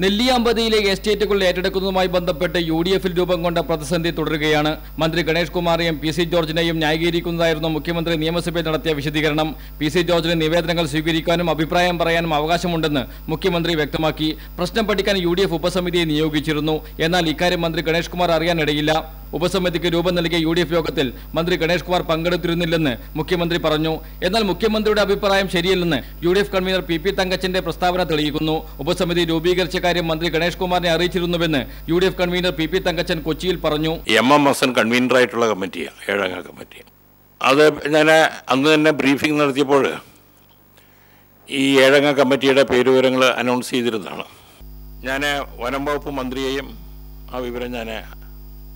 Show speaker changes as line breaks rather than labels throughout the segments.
നെല്ലിയാമ്പതിയിലെ എസ്റ്റേറ്റുകൾ ഏറ്റെടുക്കുന്നതുമായി ബന്ധപ്പെട്ട് U D എഫിൽ രൂപം കൊണ്ട പ്രതിസന്ധി തുടരുകയാണ്. മന്ത്രി ഗണേഷ് കുമാറിനെയും പി സി ജോർജിനെയും ന്യായീകരിക്കുന്നതായിരുന്നു മുഖ്യമന്ത്രി നിയമസഭയിൽ നടത്തിയ വിശദീകരണം. പി സി ജോർജിന് നിവേദനങ്ങൾ സ്വീകരിക്കാനും അഭിപ്രായം പറയാനും അവകാശമുണ്ടെന്ന് മുഖ്യമന്ത്രി വ്യക്തമാക്കി. പ്രശ്നം പഠിക്കാൻ യു ഡി എഫ് ഉപസമിതിയെ നിയോഗിച്ചിരുന്നു. എന്നാൽ ഇക്കാര്യം മന്ത്രി ഗണേഷ് കുമാർ അറിയാനിടയില്ല. ഉപസമിതിക്ക് രൂപം നൽകിയ യു യോഗത്തിൽ മന്ത്രി ഗണേഷ് കുമാർ പങ്കെടുത്തിരുന്നില്ലെന്ന് മുഖ്യമന്ത്രി പറഞ്ഞു. എന്നാൽ മുഖ്യമന്ത്രിയുടെ അഭിപ്രായം ശരിയല്ലെന്ന് യു കൺവീനർ പി പി തങ്കച്ചന്റെ പ്രസ്താവന തെളിയിക്കുന്നു. ഉപസമിതി രൂപീകരിച്ച കാര്യം മന്ത്രി ഗണേഷ് കുമാറിനെ അറിയിച്ചിരുന്നുവെന്ന് U convener P P Thankachan കൊച്ചിയിൽ പറഞ്ഞു.
എം എം എസ് എൻ കൺവീനറായിട്ടുള്ള കമ്മിറ്റിയാണ് ഏഴംഗ കമ്മിറ്റി. അത് ഞാൻ അന്ന് തന്നെ ബ്രീഫിംഗ് നടത്തിയപ്പോൾ ഈ ഏഴംഗ കമ്മിറ്റിയുടെ പേരുവിവരങ്ങൾ അനൗൺസ് ചെയ്തിരുന്നതാണ്. ഞാൻ വനം വകുപ്പ് മന്ത്രിയെയും ആ വിവരം ഞാൻ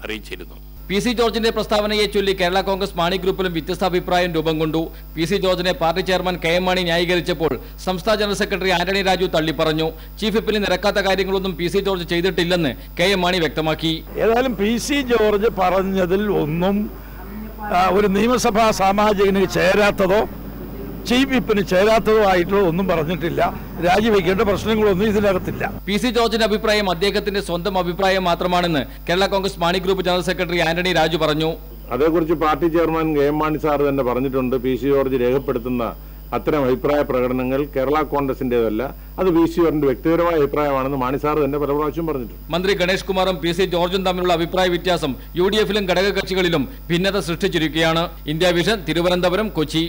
അറിയിച്ചിരുന്നു.
പി സി ജോർജിന്റെ പ്രസ്താവനയെ ചൊല്ലി കേരള കോൺഗ്രസ് മാണി ഗ്രൂപ്പിലും വ്യത്യസ്ത അഭിപ്രായം രൂപം കൊണ്ടു. പി സി ജോർജിനെ party chairman K M Mani ന്യായീകരിച്ചപ്പോൾ സംസ്ഥാന ജനറൽ സെക്രട്ടറി ആന്റണി രാജു തള്ളി പറഞ്ഞു ചീഫ് വിപ്പിന് നിരക്കാത്ത കാര്യങ്ങളൊന്നും പി സി ജോർജ് ചെയ്തിട്ടില്ലെന്ന് കെ എം മാണി വ്യക്തമാക്കി.
ഏതായാലും പി സി ജോർജ് പറഞ്ഞതിൽ ഒന്നും ഒരു നിയമസഭാ സാമാജികന് ചേരാത്തതോ ചീഫ് വിപ്പിന് ചേരാത്തതോ ആയിട്ടുള്ള ഒന്നും പറഞ്ഞിട്ടില്ല. രാജിവെക്കേണ്ട പ്രശ്നങ്ങളൊന്നും ഇതിനകത്തില്ല.
പി സി ജോർജിന്റെ അഭിപ്രായം അദ്ദേഹത്തിന്റെ സ്വന്തം അഭിപ്രായം മാത്രമാണെന്ന് Kerala Congress Mani group general secretary Antony Raju പറഞ്ഞു.
അതേക്കുറിച്ച് party chairman K M Mani sir തന്നെ പറഞ്ഞിട്ടുണ്ട്. പി സി ജോർജ് രേഖപ്പെടുത്തുന്ന അത്തരം അഭിപ്രായ പ്രകടനങ്ങൾ കേരള കോൺഗ്രസിന്റേതല്ല. അത് പി സി ജോർജിന്റെ വ്യക്തിപരമായ അഭിപ്രായമാണെന്ന് മാണി സാർ തന്നെ പല പ്രാവശ്യം പറഞ്ഞിട്ടുണ്ട്.
മന്ത്രി ഗണേഷ് കുമാറും പി സി ജോർജും തമ്മിലുള്ള അഭിപ്രായ വ്യത്യാസം യു ഡി എഫിലും ഘടകകക്ഷികളിലും ഭിന്നത സൃഷ്ടിച്ചിരിക്കുകയാണ്. India Vision Thiruvananthapuram Kochi.